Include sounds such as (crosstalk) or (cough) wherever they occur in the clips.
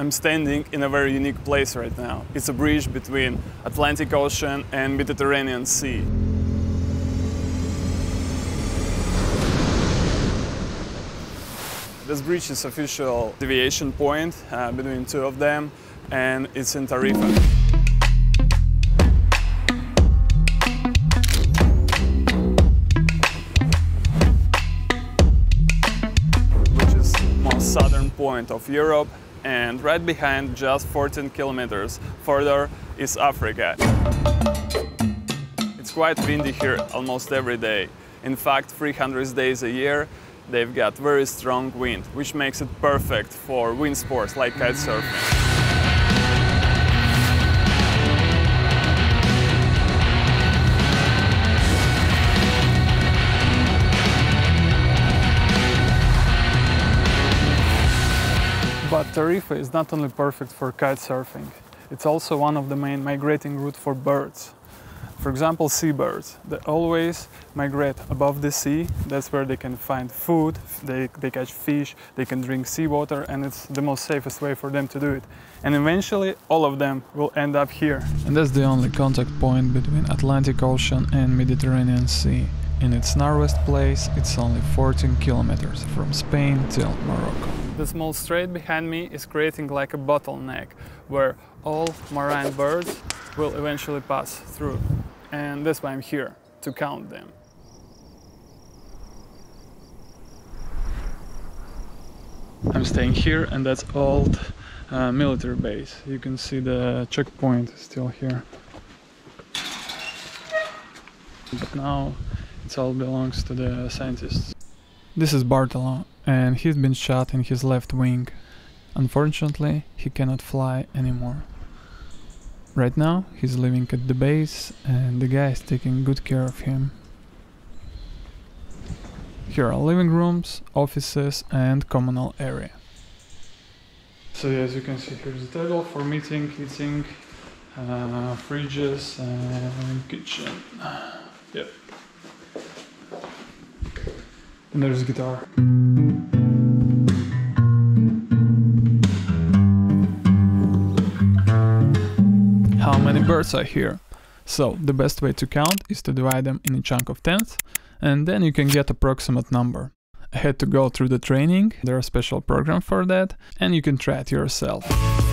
I'm standing in a very unique place right now. It's a bridge between Atlantic Ocean and Mediterranean Sea. This bridge is official deviation point uh, between two of them and it's in Tarifa. Which is most southern point of Europe and right behind just 14 kilometers further is Africa. It's quite windy here almost every day. In fact, 300 days a year they've got very strong wind, which makes it perfect for wind sports like kitesurfing. Tarifa is not only perfect for kite surfing, it's also one of the main migrating routes for birds. For example, seabirds, they always migrate above the sea. That's where they can find food, they, they catch fish, they can drink seawater, and it's the most safest way for them to do it. And eventually, all of them will end up here. And that's the only contact point between Atlantic Ocean and Mediterranean Sea. In its narrowest place, it's only 14 kilometers from Spain till Morocco. The small strait behind me is creating like a bottleneck where all marine birds will eventually pass through. And that's why I'm here, to count them. I'm staying here and that's old uh, military base. You can see the checkpoint still here. But now it all belongs to the scientists. This is Bartolo, and he's been shot in his left wing. Unfortunately, he cannot fly anymore. Right now, he's living at the base, and the guy is taking good care of him. Here are living rooms, offices, and communal area. So as you can see, here's the table for meeting, eating, uh, fridges, and kitchen. Yep. And there's a guitar. How many birds are here? So, the best way to count is to divide them in a chunk of tenths, and then you can get approximate number. I had to go through the training, there are special program for that, and you can try it yourself.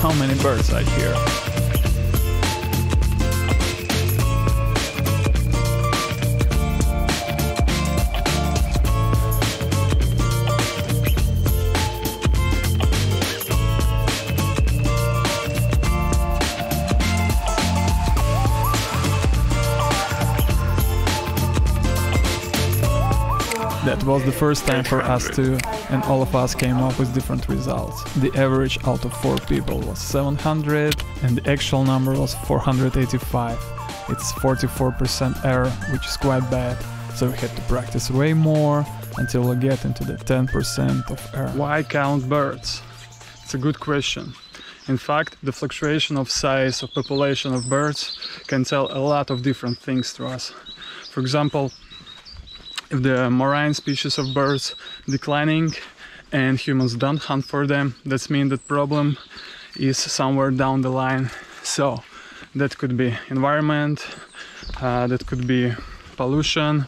How many birds are here? Was the first time for us too, and all of us came up with different results. The average out of 4 people was 700 and the actual number was 485. It's 44% error, which is quite bad, so we had to practice way more until we get into the 10% of error. Why count birds? It's a good question. In fact, the fluctuation of size of population of birds can tell a lot of different things to us. For example, the marine species of birds declining and humans don't hunt for them that means that problem is somewhere down the line. So that could be environment uh, that could be pollution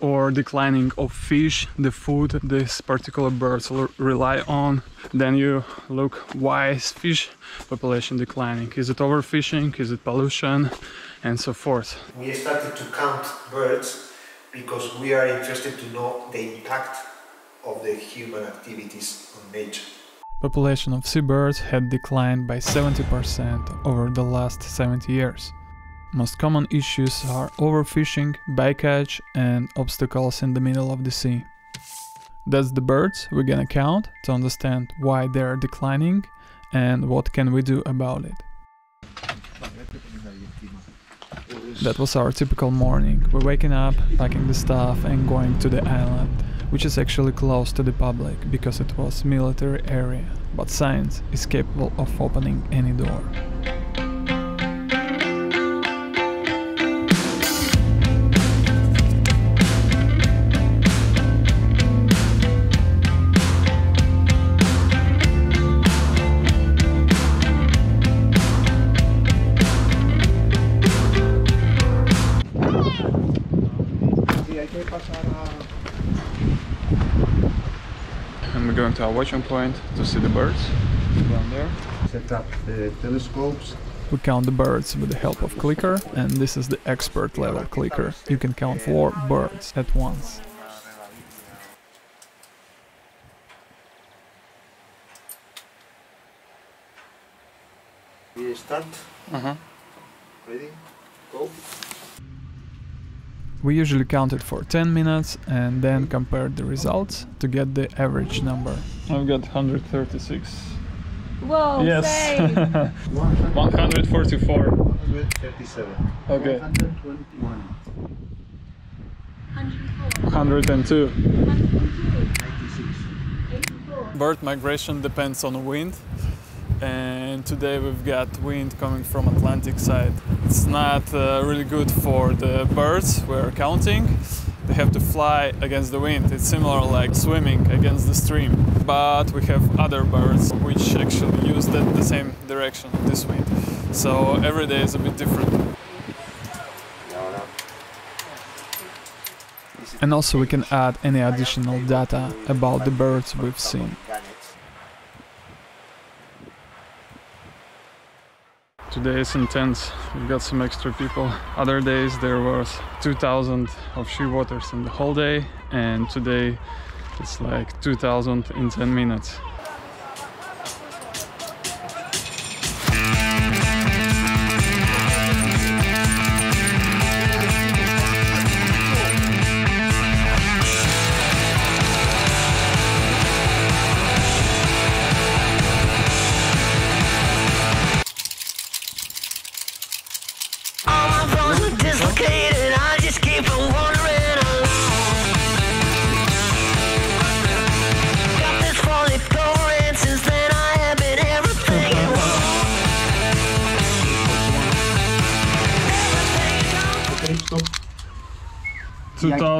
or declining of fish the food these particular birds rely on. Then you look why is fish population declining? Is it overfishing? Is it pollution? And so forth. We started to count birds because we are interested to know the impact of the human activities on nature. Population of seabirds had declined by 70% over the last 70 years. Most common issues are overfishing, bycatch and obstacles in the middle of the sea. That's the birds we're gonna count to understand why they are declining and what can we do about it. That was our typical morning. We're waking up, packing the stuff and going to the island, which is actually close to the public because it was military area, but science is capable of opening any door. Our watching point to see the birds down there. Set up the telescopes. We count the birds with the help of clicker and this is the expert level clicker. You can count four birds at once. We start. Uh-huh. Ready? Go. We usually count it for 10 minutes and then compare the results to get the average number. I've got 136. Whoa, yes. same. (laughs) 144. 137. Okay. 121. 104, 102. 102, 96. 84. Bird migration depends on wind and today we've got wind coming from Atlantic side. It's not uh, really good for the birds we're counting. They have to fly against the wind. It's similar like swimming against the stream. But we have other birds which actually use that the same direction this wind. So every day is a bit different. And also we can add any additional data about the birds we've seen. Today is intense. We've got some extra people. Other days there was 2000 of shearwaters in the whole day and today it's like 2000 in 10 minutes.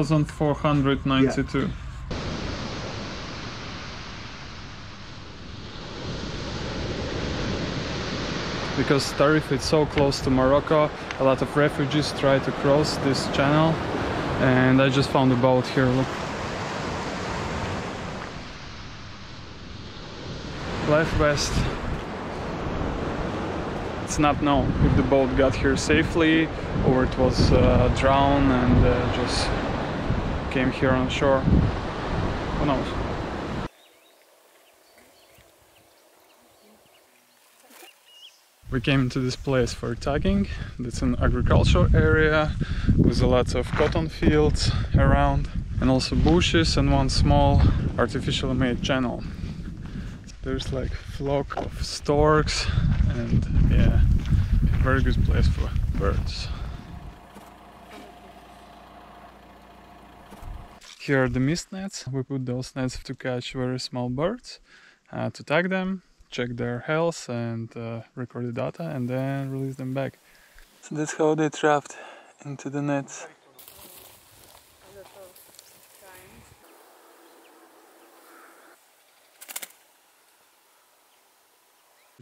2492. Because Tarif is so close to Morocco, a lot of refugees try to cross this channel and I just found a boat here, look. Life West. It's not known if the boat got here safely or it was uh, drowned and uh, just came here on shore. Who knows? We came to this place for tagging. It's an agricultural area with a lot of cotton fields around and also bushes and one small artificially made channel. There's like flock of storks and yeah, very good place for birds. Here are the mist nets. We put those nets to catch very small birds, uh, to tag them, check their health and uh, record the data and then release them back. So that's how they trapped into the nets.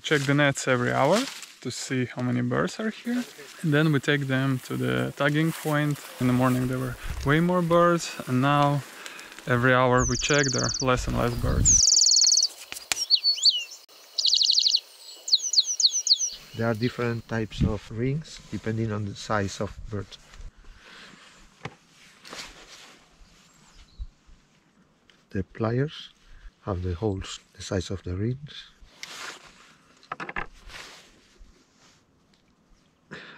Check the nets every hour to see how many birds are here. And then we take them to the tagging point. In the morning there were way more birds and now every hour we check there are less and less birds. There are different types of rings depending on the size of bird. The pliers have the holes the size of the rings.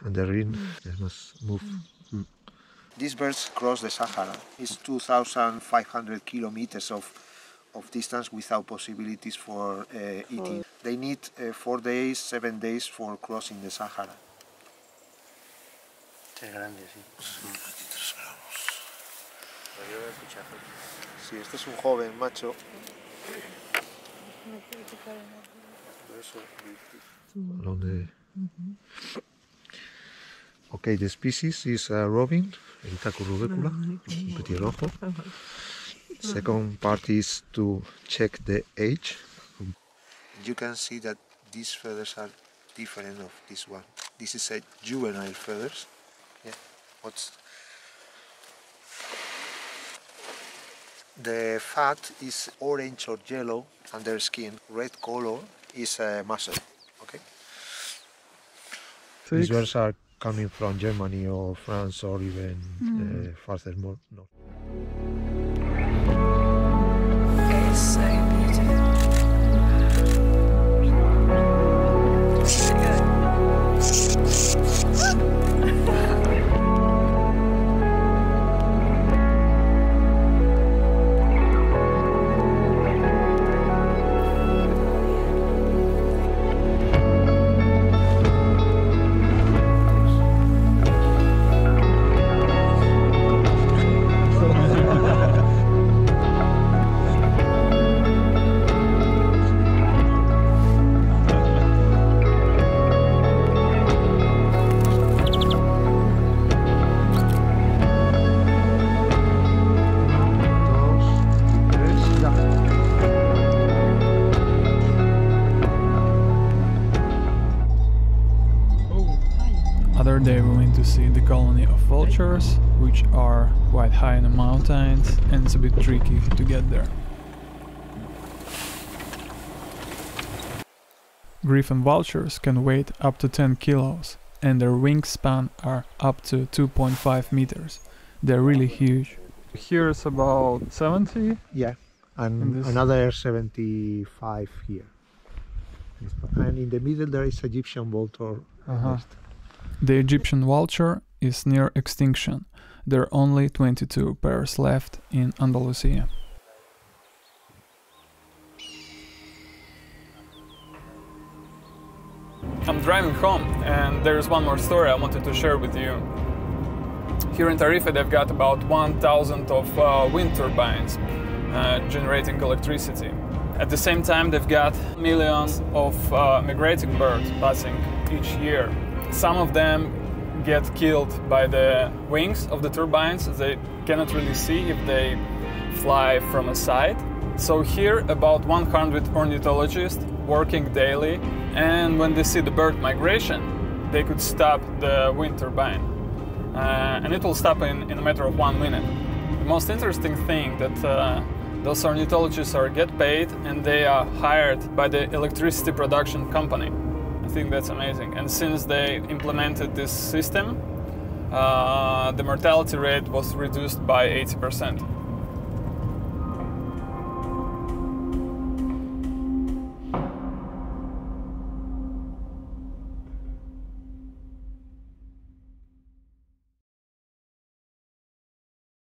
And the ring they must move. These birds cross the Sahara. It's 2,500 kilometers of, of distance without possibilities for uh, eating. They need uh, four days, seven days for crossing the Sahara. Sí, este es un joven macho. Okay, the species is uh, robin, Erithacus rubecula, petirrojo. Second part is to check the age. You can see that these feathers are different of this one. This is a juvenile feathers. Yeah. What's The fat is orange or yellow and their skin. Red color is uh, muscle. Okay. These birds are coming from Germany or France or even uh, farther more north. Colony of vultures, which are quite high in the mountains and it's a bit tricky to get there. Griffon vultures can weigh up to 10 kilos and their wingspan are up to 2.5 meters. They're really huge. Here's about 70. Yeah, and And another 75 here. And in the middle there is Egyptian vulture. Uh-huh. The Egyptian vulture is near extinction. There are only 22 pairs left in Andalusia. I'm driving home, and there's one more story I wanted to share with you. Here in Tarifa, they've got about 1,000 of uh, wind turbines uh, generating electricity. At the same time, they've got millions of uh, migrating birds passing each year. Some of them get killed by the wings of the turbines. They cannot really see if they fly from a side. So here, about 100 ornithologists working daily, and when they see the bird migration, they could stop the wind turbine. Uh, and it will stop in, in a matter of one minute. The most interesting thing that uh, those ornithologists are get paid and they are hired by the electricity production company. I think that's amazing. And since they implemented this system, uh, the mortality rate was reduced by 80%.